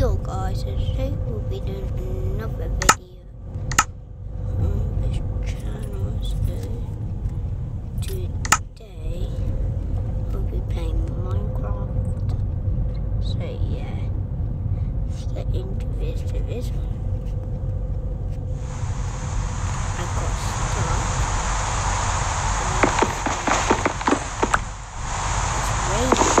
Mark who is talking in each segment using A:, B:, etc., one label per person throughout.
A: Yo guys, today we'll be doing another video on this channel. So today we'll be playing Minecraft. So yeah, let's get into this to this one. I got stuck. It's raining.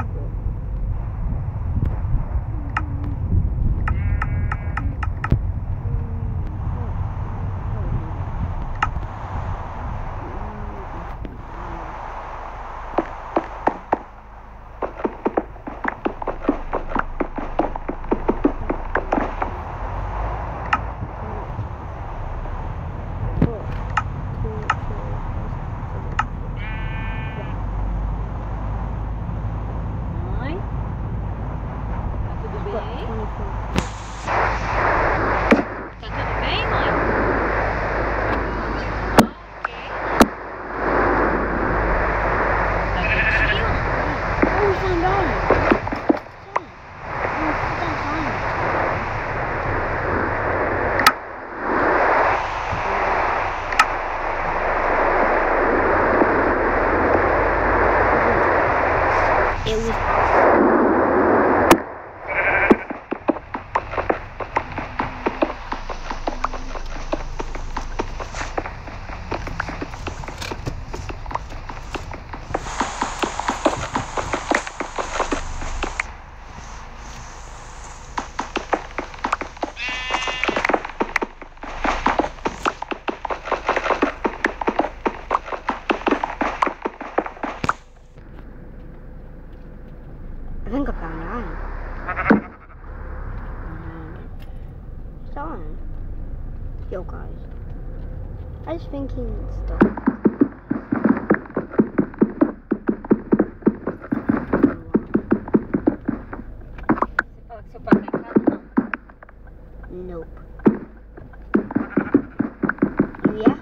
B: Nine. Back to the bay. Back to the bay, Mike. Okay. Back to the shield.
A: It was. I think I found iron. It's iron. Yo, guys. I was thinking.
B: Pagsupag.
A: Nope. Yes.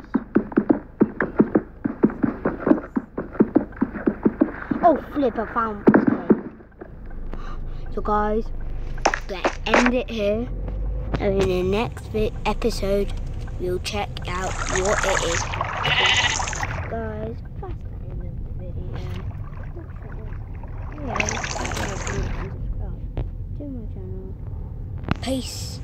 A: Oh, flip! I found. So, guys, let's end it here. And in the next episode, we'll check out what it is. Guys, that's the end of the video. Anyway, subscribe to my channel. Peace.